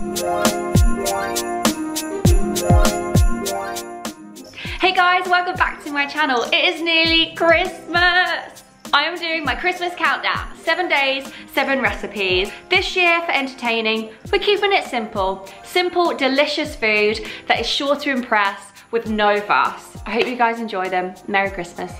Hey guys, welcome back to my channel. It is nearly Christmas. I am doing my Christmas countdown. Seven days, seven recipes. This year for entertaining, we're keeping it simple. Simple, delicious food that is sure to impress with no fuss. I hope you guys enjoy them. Merry Christmas.